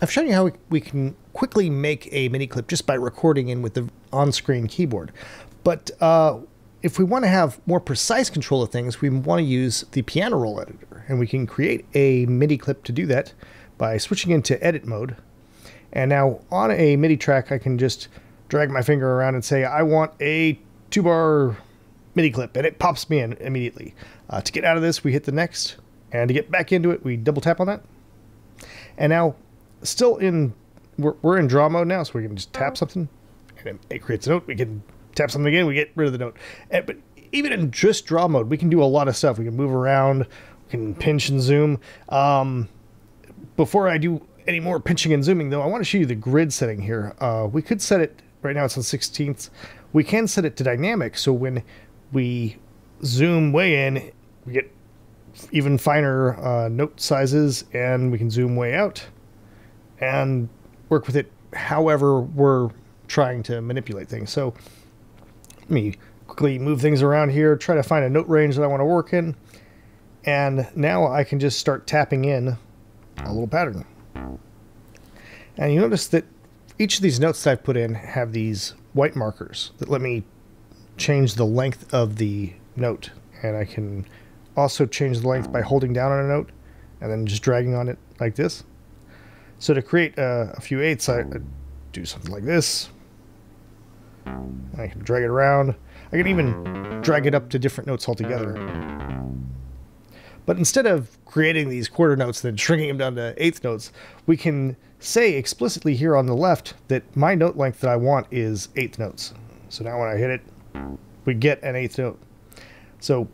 I've shown you how we, can quickly make a MIDI clip just by recording in with the on-screen keyboard. But uh, if we want to have more precise control of things, we want to use the piano roll editor. And we can create a MIDI clip to do that by switching into edit mode. And now on a MIDI track, I can just drag my finger around and say, I want a two bar MIDI clip, and it pops me in immediately. Uh, to get out of this, we hit the next, and to get back into it, we double tap on that. And now, still in, we're, we're in draw mode now, so we can just tap something, and it, it creates a note. We can tap something again, we get rid of the note. And, but even in just draw mode, we can do a lot of stuff. We can move around, we can pinch and zoom. Um, before I do any more pinching and zooming, though, I want to show you the grid setting here. Uh, we could set it, right now it's on 16th. We can set it to dynamic, so when we zoom way in, we get even finer uh, note sizes, and we can zoom way out and work with it however we're trying to manipulate things. So let me quickly move things around here, try to find a note range that I want to work in. And now I can just start tapping in a little pattern. And you notice that each of these notes that I've put in have these white markers that let me change the length of the note. And I can also change the length by holding down on a note and then just dragging on it like this. So to create uh, a few eighths, I, I do something like this. I can drag it around. I can even drag it up to different notes altogether. But instead of creating these quarter notes and then shrinking them down to eighth notes, we can say explicitly here on the left that my note length that I want is eighth notes. So now when I hit it, we get an eighth note. So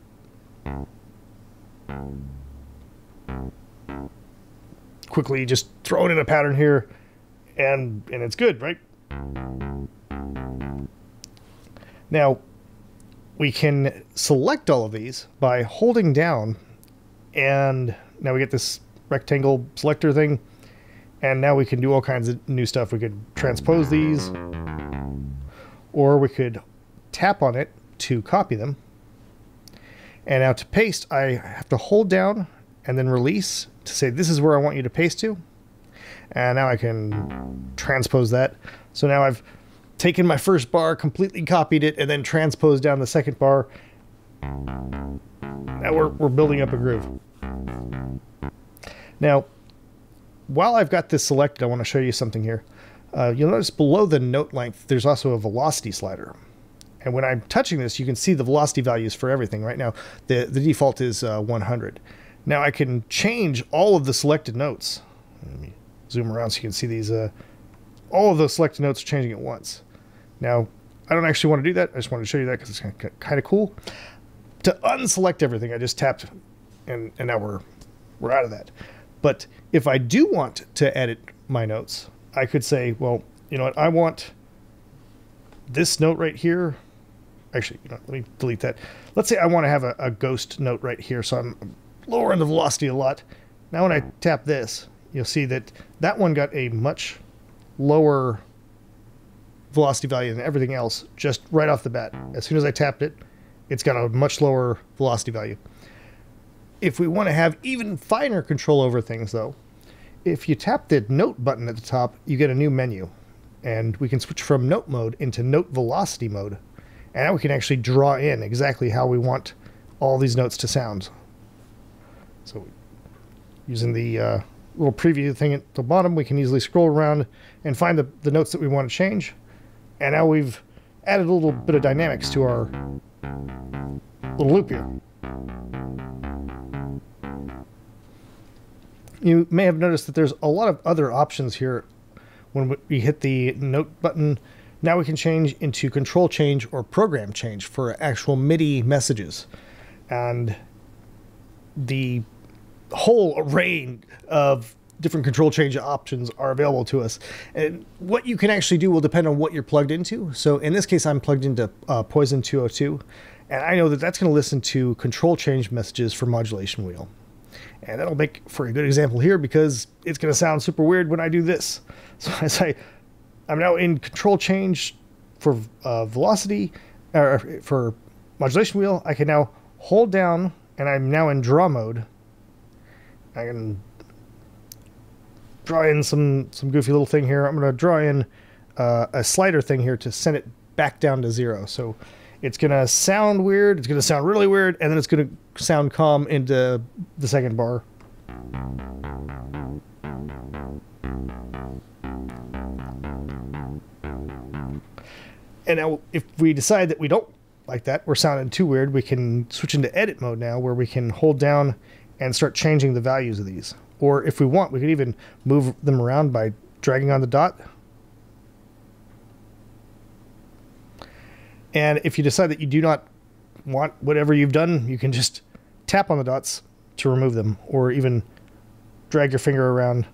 quickly just throw it in a pattern here and and it's good, right? Now we can select all of these by holding down and now we get this rectangle selector thing and now we can do all kinds of new stuff. We could transpose these or we could tap on it to copy them. And now to paste, I have to hold down and then release to say this is where I want you to paste to. And now I can transpose that. So now I've taken my first bar, completely copied it, and then transposed down the second bar. Now we're, we're building up a groove. Now, while I've got this selected, I want to show you something here. Uh, you'll notice below the note length, there's also a velocity slider. And when I'm touching this, you can see the velocity values for everything. Right now, the, the default is uh, 100. Now I can change all of the selected notes. Let me zoom around so you can see these. Uh, all of the selected notes are changing at once. Now, I don't actually want to do that. I just wanted to show you that because it's kind of cool. To unselect everything, I just tapped, and, and now we're, we're out of that. But if I do want to edit my notes, I could say, well, you know what, I want this note right here actually, you know, let me delete that. Let's say I want to have a, a ghost note right here, so I'm lowering the velocity a lot. Now when I tap this, you'll see that that one got a much lower velocity value than everything else just right off the bat. As soon as I tapped it, it's got a much lower velocity value. If we want to have even finer control over things though, if you tap the note button at the top, you get a new menu and we can switch from note mode into note velocity mode. And now we can actually draw in exactly how we want all these notes to sound. So using the uh, little preview thing at the bottom, we can easily scroll around and find the, the notes that we want to change. And now we've added a little bit of dynamics to our little loop here. You may have noticed that there's a lot of other options here when we hit the note button now we can change into control change or program change for actual MIDI messages. And the whole array of different control change options are available to us. And what you can actually do will depend on what you're plugged into. So in this case, I'm plugged into uh, Poison 202, and I know that that's going to listen to control change messages for modulation wheel. And that'll make for a good example here because it's going to sound super weird when I do this. So I say I'm now in control change for uh, velocity, or for modulation wheel. I can now hold down, and I'm now in draw mode. I can draw in some some goofy little thing here. I'm going to draw in uh, a slider thing here to send it back down to zero. So it's going to sound weird. It's going to sound really weird, and then it's going to sound calm into the second bar. And now, if we decide that we don't like that, we're sounding too weird, we can switch into edit mode now, where we can hold down and start changing the values of these. Or if we want, we could even move them around by dragging on the dot. And if you decide that you do not want whatever you've done, you can just tap on the dots to remove them, or even drag your finger around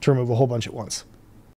to remove a whole bunch at once.